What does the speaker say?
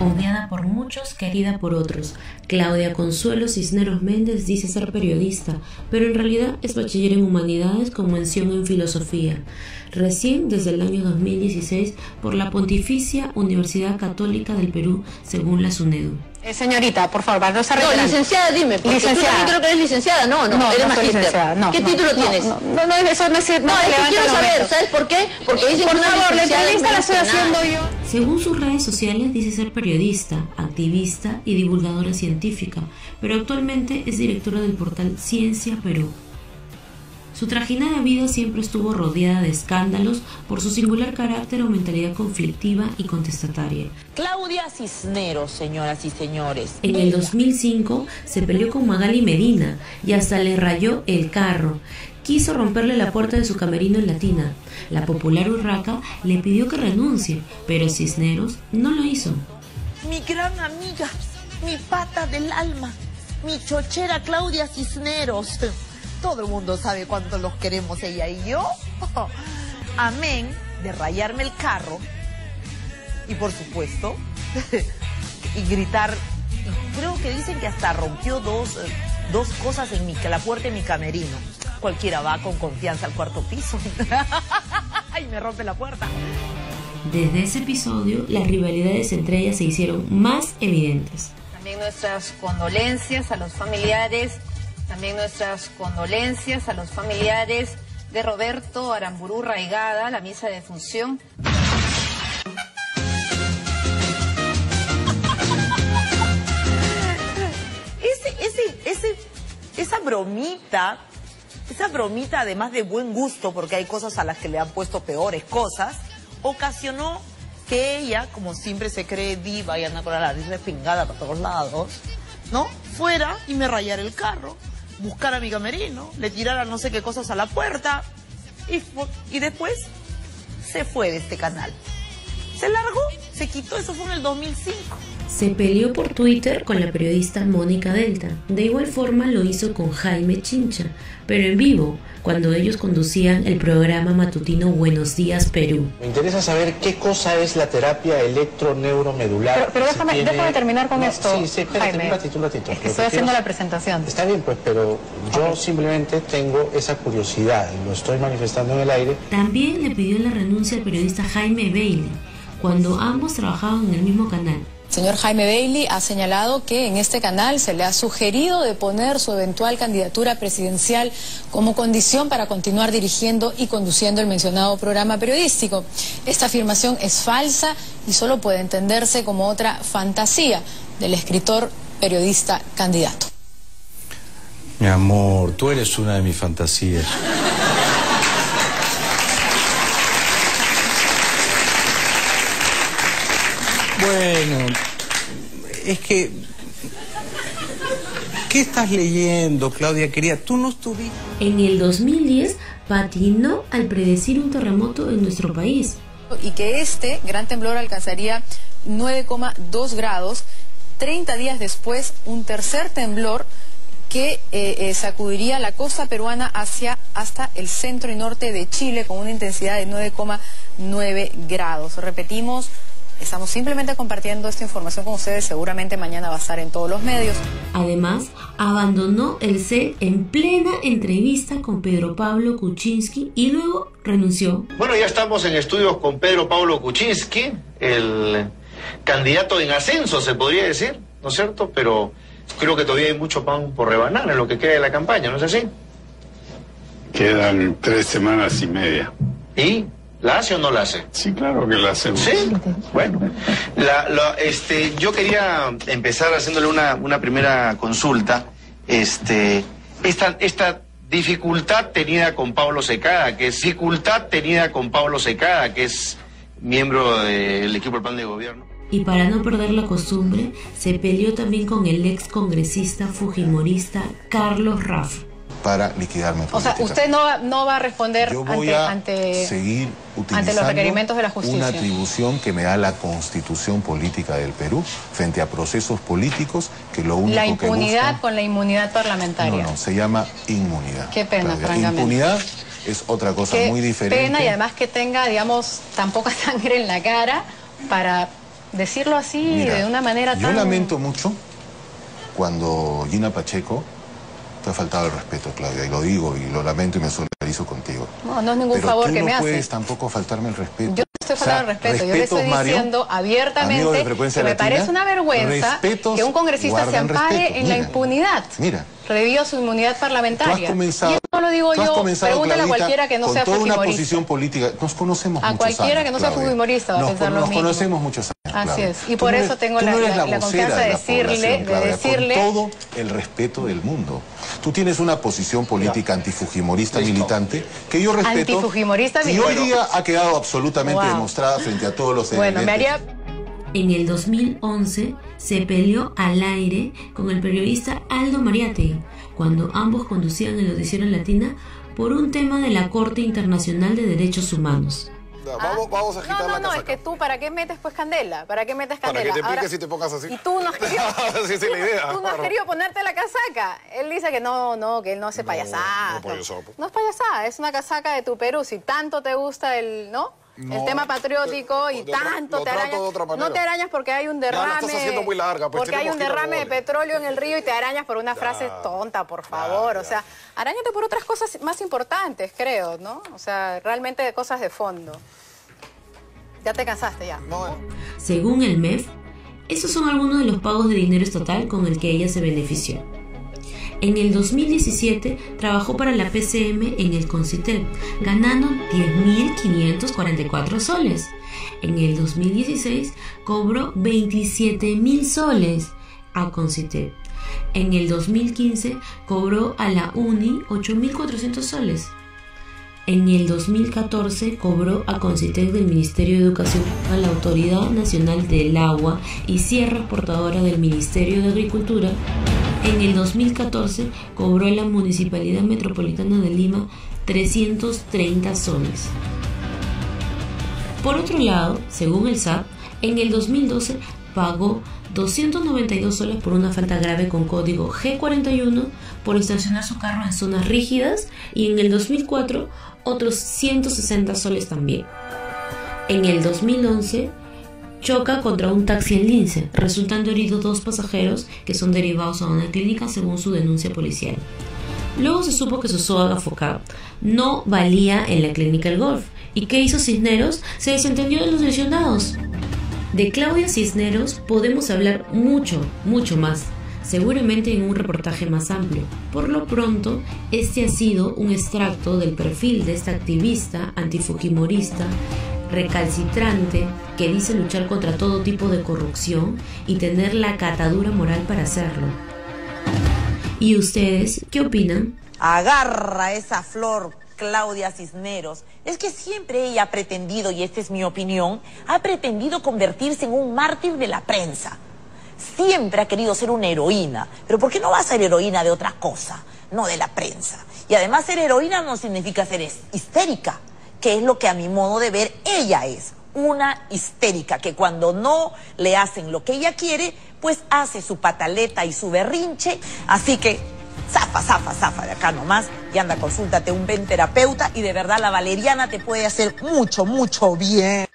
odiada por muchos, querida por otros. Claudia Consuelo Cisneros Méndez dice ser periodista, pero en realidad es bachiller en humanidades con mención en filosofía. Recién desde el año 2016 por la Pontificia Universidad Católica del Perú, según la SUNEDU. Eh, señorita, por favor, no se No, licenciada, dime, Licenciada. tú creo que eres licenciada, no, no, No, eres no ¿Qué no, título no, tienes? No, no, no, eso no es no, No, es que quiero saber. ¿sabes por qué? Porque dicen Por que una favor, la entrevista la estoy es haciendo yo. Según sus redes sociales dice ser periodista, activista y divulgadora científica, pero actualmente es directora del portal Ciencia Perú. Su trajinada vida siempre estuvo rodeada de escándalos por su singular carácter o mentalidad conflictiva y contestataria. Claudia Cisneros, señoras y señores. En el 2005 se peleó con Magali Medina y hasta le rayó el carro. Quiso romperle la puerta de su camerino en Latina. La popular urraca le pidió que renuncie, pero Cisneros no lo hizo. Mi gran amiga, mi pata del alma, mi chochera Claudia Cisneros. Todo el mundo sabe cuánto los queremos ella y yo. Amén de rayarme el carro y por supuesto y gritar. Creo que dicen que hasta rompió dos, eh, dos cosas en mi, la puerta de mi camerino. Cualquiera va con confianza al cuarto piso y me rompe la puerta. Desde ese episodio, las rivalidades entre ellas se hicieron más evidentes. También nuestras condolencias a los familiares, también nuestras condolencias a los familiares de Roberto Aramburu Raigada, la misa de función. Ese, ese, ese, esa bromita, esa bromita además de buen gusto, porque hay cosas a las que le han puesto peores cosas, ocasionó que ella, como siempre se cree diva y anda con la nariz respingada para todos lados, ¿no? Fuera y me rayara el carro, buscara a mi camerino, le tirara no sé qué cosas a la puerta y, y después se fue de este canal. Se largó, se quitó, eso fue en el 2005. Se peleó por Twitter con la periodista Mónica Delta. De igual forma lo hizo con Jaime Chincha, pero en vivo, cuando ellos conducían el programa matutino Buenos Días Perú. Me interesa saber qué cosa es la terapia electroneuromedular. Pero, pero déjame, tiene- déjame terminar con No, esto. Sí, sí, espérate, Jaime. un ratito, un ratito. Es que estoy haciendo quiero- la presentación. Está bien, pues, pero yo simplemente tengo esa curiosidad y lo estoy manifestando en el aire. También le pidió la renuncia al periodista Jaime Bailey, cuando ambos trabajaban en el mismo canal. Señor Jaime Bailey ha señalado que en este canal se le ha sugerido de poner su eventual candidatura presidencial como condición para continuar dirigiendo y conduciendo el mencionado programa periodístico. Esta afirmación es falsa y solo puede entenderse como otra fantasía del escritor periodista candidato. Mi amor, tú eres una de mis fantasías. Bueno, es que... ¿Qué estás leyendo, Claudia querida? Tú no estuviste... En el 2010 patinó al predecir un terremoto en nuestro país. Y que este gran temblor alcanzaría 9,2 grados. 30 días después, un tercer temblor que eh, eh, sacudiría la costa peruana hacia hasta el centro y norte de Chile con una intensidad de 9,9 grados. Repetimos, estamos simplemente compartiendo esta información con ustedes. Seguramente mañana va a estar en todos los medios. Además, abandonó el set en plena entrevista con Pedro Pablo Kuczynski y luego renunció. Bueno, ya estamos en estudios con Pedro Pablo Kuczynski, el candidato en ascenso, se podría decir, ¿no es cierto? Pero creo que todavía hay mucho pan por rebanar en lo que queda de la campaña, ¿no es así? Quedan tres semanas y media. ¿Y la hace o no la hace? Sí, claro que la hacemos. Sí, bueno. La- la- este, yo quería empezar haciéndole una, una primera consulta. Este, esta, esta dificultad tenida con Pablo Secada, que es dificultad tenida con Pablo Secada, que es miembro del equipo del plan de gobierno. Y para no perder la costumbre, se peleó también con el ex congresista fujimorista Carlos Raff. Para liquidarme O sea, usted no, va- no va a responder Yo voy ante, a ante, seguir utilizando ante los requerimientos de la justicia. una atribución que me da la constitución política del Perú frente a procesos políticos que lo único la que impunidad buscan... con la inmunidad parlamentaria. No, no, se llama inmunidad. Qué pena, Claudia. francamente. Impunidad es otra cosa Qué muy diferente. pena y además que tenga, digamos, tan poca sangre en la cara para decirlo así Mira, de una manera Yo tan... lamento mucho cuando Gina Pacheco te ha faltado el respeto, Claudia, y lo digo y lo lamento y me solidarizo contigo. No, no es ningún Pero favor tú que no me puedes haces. tampoco faltarme el respeto. Yo no estoy faltando O el sea, respeto, yo le estoy Mario, diciendo abiertamente de que me Latina, parece una vergüenza que un congresista se ampare respeto. en la Mira, impunidad. Mira, Revivió su inmunidad tú parlamentaria. has comenzado, y eso no lo digo tú has yo, comenzado, pregúntale a Claudita, cualquiera que no con sea toda una posición política. Nos conocemos A muchos cualquiera años, que no sea fujimorista va a Nos, pensar lo nos mismo. conocemos muchos años. Así es, y Tú por no eso eres- tengo la- no la- la confianza de la decirle- de decirle- Con todo el respeto del mundo. Tú tienes una posición política antifujimorista militante que yo respeto. Antifujimorista Y hoy militante. día ha quedado absolutamente Wow. demostrada frente a todos los Bueno, me haría... En el 2011 se peleó al aire con el periodista Aldo Mariate cuando ambos conducían el noticiero Latina por un tema de la Corte Internacional de Derechos Humanos. Vamos, vamos a agitar No, no, la no, es casaca. que tú, ¿para qué metes pues candela? ¿Para qué metes Para candela? que te Ahora- piques y te pongas así. Y tú no has querido... Sí, sí, la idea. Tú no has querido ponerte la casaca. Él dice que no, no, que él no hace payasada. no payasada, pues. No es payasada, es una casaca de tu Perú. Si tanto te gusta el, ¿no? No, el tema patriótico y tanto lo te arañas. de otra manera. No te arañas porque hay un Ya la derrame. estás haciendo muy larga, pues porque hay un derrame de petróleo en el río y te arañas por una frase tonta, por favor. O sea, arañate por otras cosas más importantes, creo, ¿no? O sea, realmente de cosas de fondo. Ya te cansaste ya. Según el MEF, esos son algunos de los pagos de dinero estatal con el que ella se benefició. En el 2017 trabajó para la PCM en el Concitep, ganando 10.544 soles. En el 2016 cobró 27.000 soles a Concitep. En el 2015 cobró a la UNI 8.400 soles. En el 2014 cobró a Concitec del Ministerio de Educación a la Autoridad Nacional del Agua y Sierra Exportadora del Ministerio de Agricultura. En el 2014 cobró la Municipalidad Metropolitana de Lima 330 soles. Por otro lado, según el SAT, en el 2012 pagó 292 soles por una falta grave con código G41 por estacionar su carro en zonas rígidas y en el 2004 otros 160 soles también. En el 2011 choca contra un taxi en Lince, resultando heridos dos pasajeros que son derivados a una clínica según su denuncia policial. Luego se supo que su SOAG Focat no valía en la clínica El Golf. ¿Y qué hizo Cisneros? Se desentendió de los lesionados. De Claudia Cisneros podemos hablar mucho, mucho más, seguramente en un reportaje más amplio. Por lo pronto, este ha sido un extracto del perfil de esta activista antifujimorista recalcitrante que dice luchar contra todo tipo de corrupción y tener la catadura moral para hacerlo. ¿Y ustedes qué opinan? agarra esa flor Claudia Cisneros. Es que siempre ella ha pretendido, y esta es mi opinión, ha pretendido convertirse en un mártir de la prensa. Siempre ha querido ser una heroína. Pero ¿por qué no va a ser heroína de otra cosa? No de la prensa. Y además ser heroína no significa ser histérica, que es lo que a mi modo de ver ella es. Una histérica que cuando no le hacen lo que ella quiere, pues hace su pataleta y su berrinche. Así que zafa, zafa, zafa de acá nomás y anda, consúltate un buen terapeuta y de verdad la valeriana te puede hacer mucho, mucho bien.